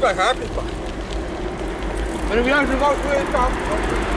mais rápido, pá. eu não viemos igual com ele, tá?